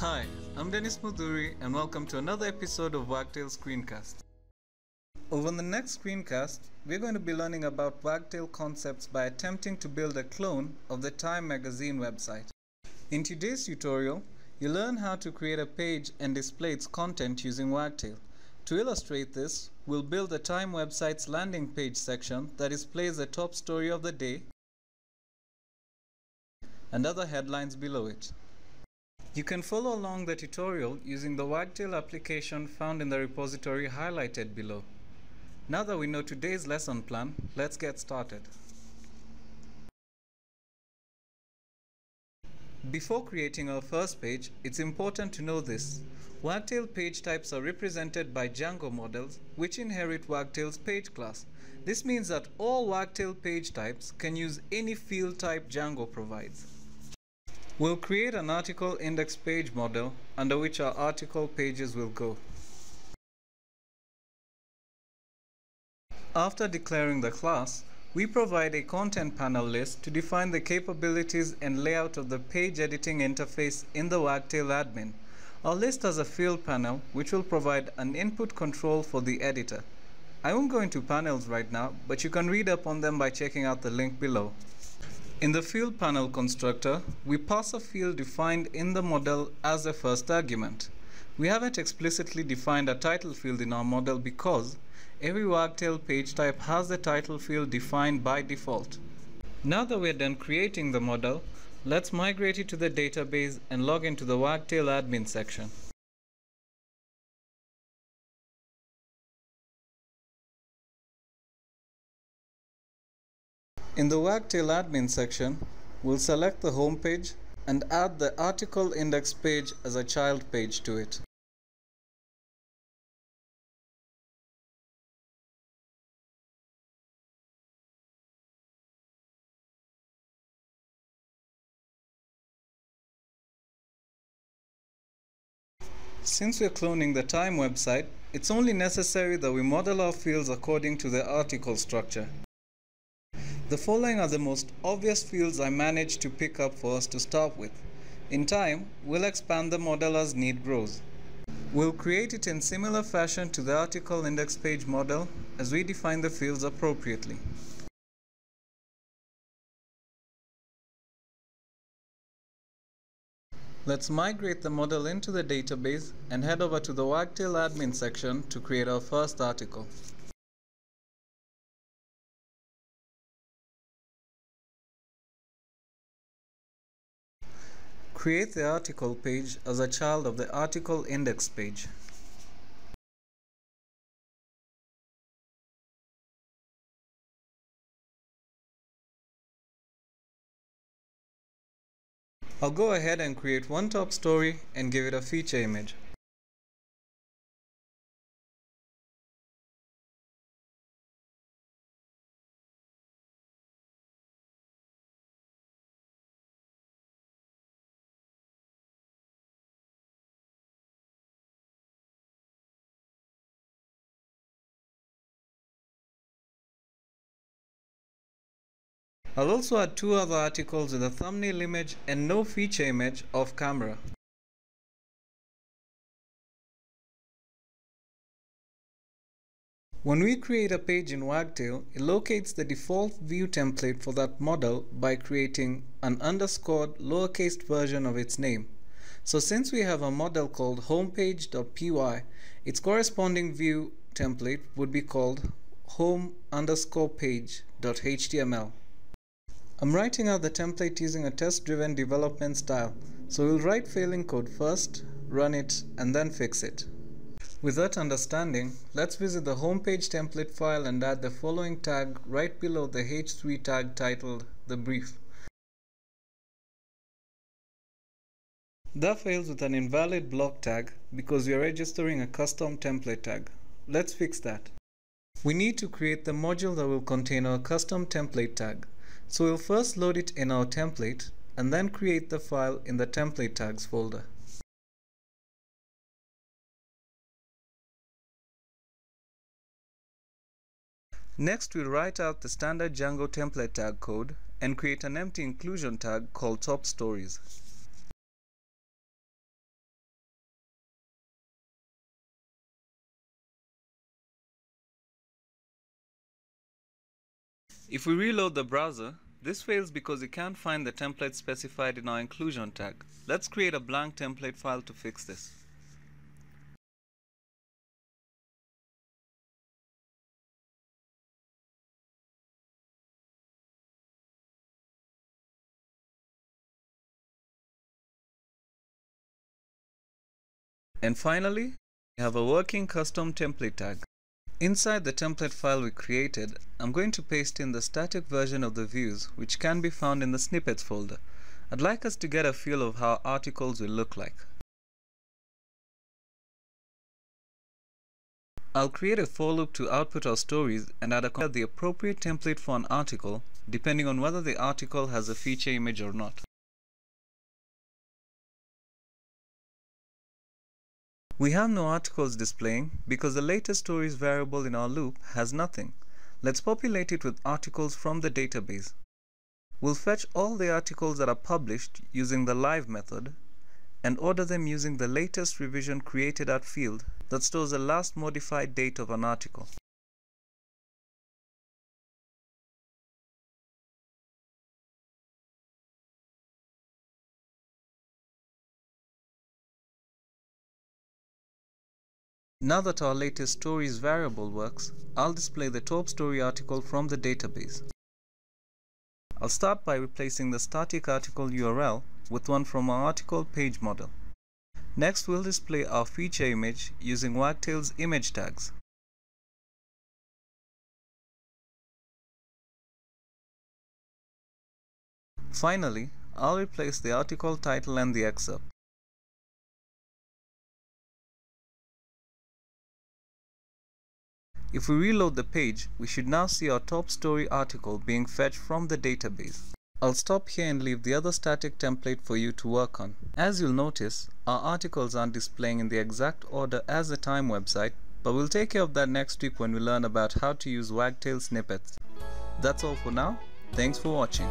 Hi, I'm Dennis Muthuri and welcome to another episode of Wagtail Screencast. Over the next screencast, we're going to be learning about Wagtail concepts by attempting to build a clone of the Time magazine website. In today's tutorial, you learn how to create a page and display its content using Wagtail. To illustrate this, we'll build the Time website's landing page section that displays the top story of the day and other headlines below it. You can follow along the tutorial using the Wagtail application found in the repository highlighted below. Now that we know today's lesson plan, let's get started. Before creating our first page, it's important to know this. Wagtail page types are represented by Django models, which inherit Wagtail's page class. This means that all Wagtail page types can use any field type Django provides. We'll create an article index page model under which our article pages will go. After declaring the class, we provide a content panel list to define the capabilities and layout of the page editing interface in the Wagtail admin. Our list has a field panel which will provide an input control for the editor. I won't go into panels right now, but you can read up on them by checking out the link below. In the field panel constructor, we pass a field defined in the model as a first argument. We haven't explicitly defined a title field in our model because every Wagtail page type has the title field defined by default. Now that we're done creating the model, let's migrate it to the database and log into the Wagtail admin section. In the Wagtail admin section, we'll select the home page and add the article index page as a child page to it. Since we're cloning the Time website, it's only necessary that we model our fields according to the article structure. The following are the most obvious fields I managed to pick up for us to start with. In time, we'll expand the model as need grows. We'll create it in similar fashion to the article index page model as we define the fields appropriately. Let's migrate the model into the database and head over to the Wagtail admin section to create our first article. Create the article page as a child of the article index page. I'll go ahead and create one top story and give it a feature image. I'll also add two other articles with a thumbnail image and no feature image off camera. When we create a page in Wagtail, it locates the default view template for that model by creating an underscored lowercase version of its name. So since we have a model called homepage.py, its corresponding view template would be called home underscore page.html. I'm writing out the template using a test-driven development style. So we'll write failing code first, run it, and then fix it. With that understanding, let's visit the homepage template file and add the following tag right below the h3 tag titled the brief. That fails with an invalid block tag because we are registering a custom template tag. Let's fix that. We need to create the module that will contain our custom template tag. So we'll first load it in our template and then create the file in the template tags folder. Next we'll write out the standard Django template tag code and create an empty inclusion tag called top stories. If we reload the browser, this fails because it can't find the template specified in our inclusion tag. Let's create a blank template file to fix this. And finally, we have a working custom template tag. Inside the template file we created, I'm going to paste in the static version of the views which can be found in the snippets folder. I'd like us to get a feel of how articles will look like. I'll create a for loop to output our stories and add a the appropriate template for an article depending on whether the article has a feature image or not. We have no articles displaying because the latest stories variable in our loop has nothing. Let's populate it with articles from the database. We'll fetch all the articles that are published using the live method and order them using the latest revision created at field that stores the last modified date of an article. Now that our latest stories variable works, I'll display the top story article from the database. I'll start by replacing the static article URL with one from our article page model. Next, we'll display our feature image using Wagtail's image tags. Finally, I'll replace the article title and the excerpt. If we reload the page, we should now see our top story article being fetched from the database. I'll stop here and leave the other static template for you to work on. As you'll notice, our articles aren't displaying in the exact order as the Time website, but we'll take care of that next week when we learn about how to use Wagtail snippets. That's all for now. Thanks for watching.